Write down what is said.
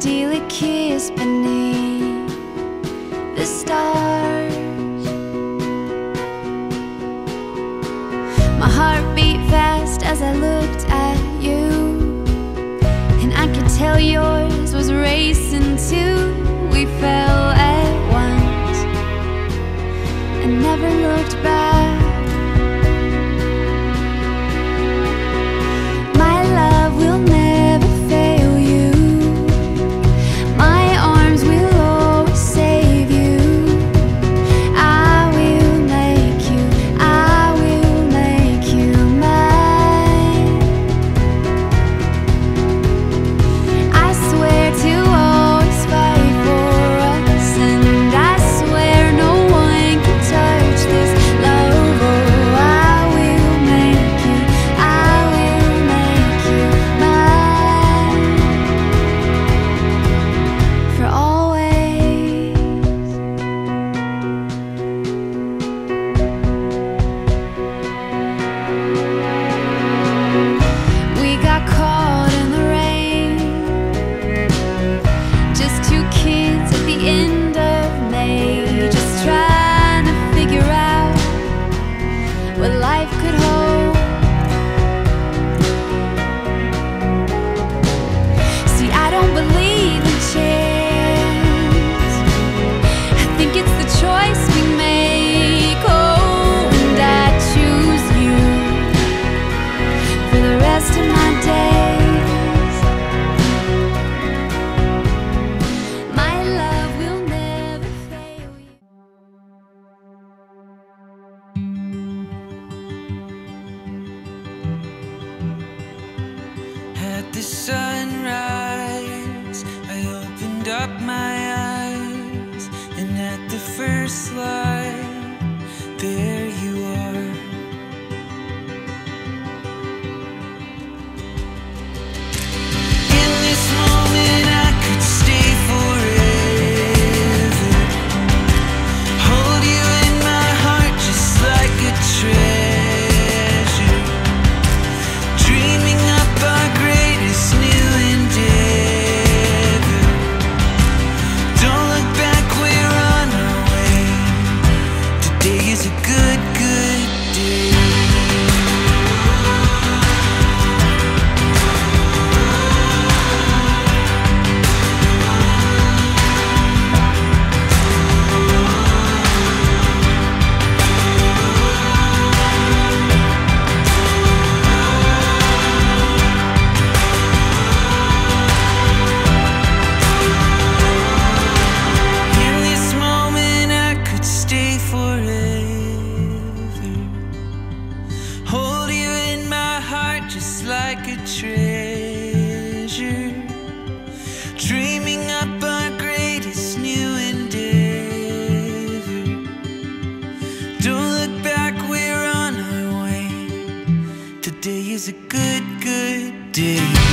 steal a kiss beneath the stars. My heart beat fast as I looked at you, and I could tell yours was racing too. We fell at once and never looked back. the sunrise, I opened up my eyes, and at the first light. like a treasure, dreaming up our greatest new endeavor. Don't look back, we're on our way. Today is a good, good day.